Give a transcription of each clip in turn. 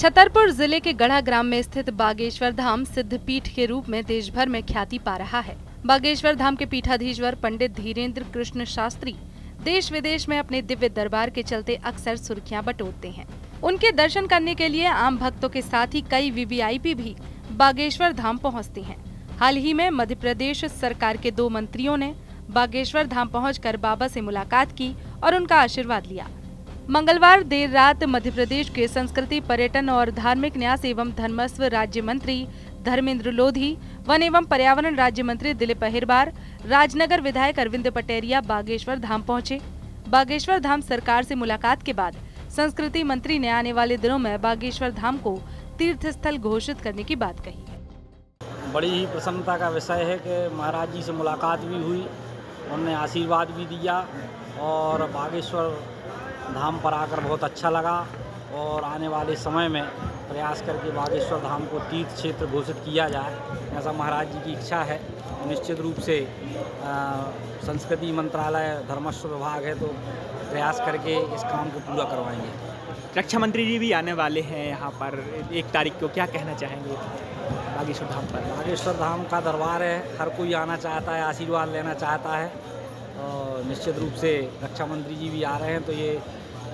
छतरपुर ज़िले के गढ़ा ग्राम में स्थित बागेश्वर धाम सिद्ध पीठ के रूप में देश भर में ख्याति पा रहा है। बागेश्वर धाम के पीठाधीश्वर पंडित धीरेन्द्र कृष्ण शास्त्री देश विदेश में अपने दिव्य दरबार के चलते अक्सर सुर्खियाँ बटोरते हैं। उनके दर्शन करने के लिए आम भक्तों के साथ ही कई वीवीआईपी भी बागेश्वर धाम पहुँचते हैं। हाल ही में मध्य प्रदेश सरकार के दो मंत्रियों ने बागेश्वर धाम पहुंचकर बाबा से मुलाकात की और उनका आशीर्वाद लिया। मंगलवार देर रात मध्य प्रदेश के संस्कृति, पर्यटन और धार्मिक न्यास एवं धर्मस्व राज्य मंत्री धर्मेंद्र लोधी, वन एवं पर्यावरण राज्य मंत्री दिलीप अहिरबार राजनगर विधायक अरविंद पटेरिया बागेश्वर धाम पहुँचे। बागेश्वर धाम सरकार से मुलाकात के बाद संस्कृति मंत्री ने आने वाले दिनों में बागेश्वर धाम को तीर्थ स्थल घोषित करने की बात कही। है बड़ी ही प्रसन्नता का विषय है कि महाराज जी से मुलाकात भी हुई उन्होंने आशीर्वाद भी दिया और बागेश्वर धाम पर आकर बहुत अच्छा लगा और आने वाले समय में प्रयास करके बागेश्वर धाम को तीर्थ क्षेत्र घोषित किया जाए। ऐसा महाराज जी की इच्छा है। निश्चित रूप से आ, संस्कृति मंत्रालय धर्मस्व विभाग है तो प्रयास करके इस काम को पूरा करवाएँगे। रक्षा मंत्री जी भी आने वाले हैं यहाँ पर। एक तारीख को क्या कहना चाहेंगे? बागेश्वर धाम पर। बागेश्वर धाम का दरबार है। हर कोई आना चाहता है आशीर्वाद लेना चाहता है। और निश्चित रूप से रक्षा मंत्री जी भी आ रहे हैं तो ये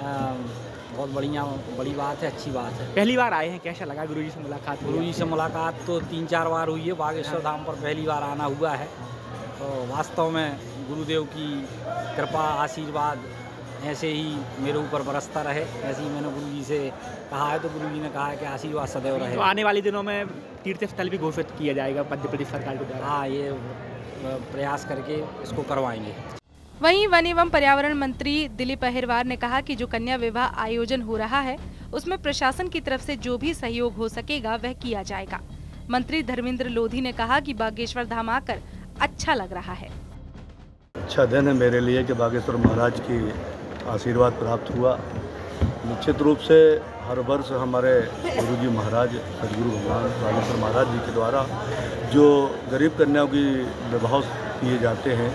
बहुत बढ़िया बड़ी बात है अच्छी बात है। पहली बार आए हैं कैसा लगा गुरुजी से मुलाकात? गुरुजी से मुलाकात तो तीन चार बार हुई है बागेश्वर धाम पर पहली बार आना हुआ है। तो वास्तव में गुरुदेव की कृपा आशीर्वाद ऐसे ही मेरे ऊपर बरसता रहे। ऐसे ही मैंने गुरु जी से कहा है तो गुरु जी ने कहा है कि आशीर्वाद सदैव रहे। तो आने वाले दिनों में तीर्थ स्थल भी घोषित किया जाएगा मध्य प्रदेश सरकार के द्वारा? हाँ ये प्रयास करके इसको करवाएँगे। वहीं वन एवं पर्यावरण मंत्री दिलीप अहिरवार ने कहा कि जो कन्या विवाह आयोजन हो रहा है, उसमें प्रशासन की तरफ़ से जो भी सहयोग हो सकेगा, वह किया जाएगा। मंत्री धर्मेंद्र लोधी ने कहा कि बागेश्वर धाम आकर अच्छा लग रहा है। अच्छा दिन है मेरे लिए कि बागेश्वर महाराज की आशीर्वाद प्राप्त हुआ। निश्चित रूप से हर वर्ष हमारे गुरु जी महाराज, सदगुरु भगवान बागेश्वर महाराज जी के द्वारा जो गरीब कन्याओं की विवाह किए जाते हैं,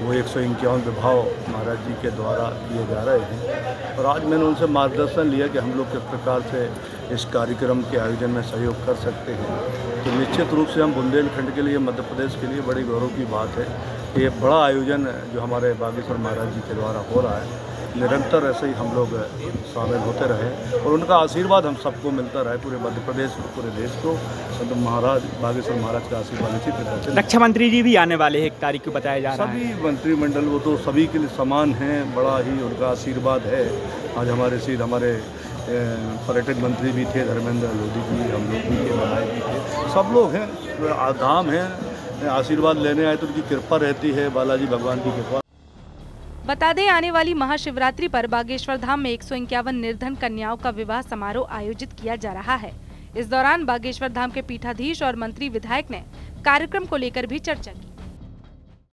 वो एक सौ इक्यावन विभाव महाराज जी के द्वारा किए जा रहे हैं। और आज मैंने उनसे मार्गदर्शन लिया कि हम लोग किस प्रकार से इस कार्यक्रम के आयोजन में सहयोग कर सकते हैं। तो निश्चित रूप से हम बुंदेलखंड के लिए, मध्य प्रदेश के लिए बड़ी गौरव की बात है ये बड़ा आयोजन जो हमारे बागेश्वर महाराज जी के द्वारा हो रहा है। निरंतर ऐसे ही हम लोग शामिल होते रहे और उनका आशीर्वाद हम सबको मिलता रहे पूरे मध्य प्रदेश को पूरे देश को। संत महाराज बागेश्वर महाराज का आशीर्वाद इसी प्रकार से रक्षा मंत्री जी भी आने वाले हैं एक तारीख को बताया जा रहा है। सभी मंत्रिमंडल वो तो सभी के लिए समान हैं बड़ा ही उनका आशीर्वाद है। आज हमारे सीध हमारे पर्यटन मंत्री भी थे धर्मेंद्र लोधी जी हम लोग भी थे बनाए भी थे। सब लोग हैं धाम हैं आशीर्वाद लेने आए तो उनकी कृपा रहती है बालाजी भगवान की कृपा। बता दें, आने वाली महाशिवरात्रि पर बागेश्वर धाम में एक सौ इक्यावन निर्धन कन्याओं का विवाह समारोह आयोजित किया जा रहा है। इस दौरान बागेश्वर धाम के पीठाधीश और मंत्री विधायक ने कार्यक्रम को लेकर भी चर्चा की।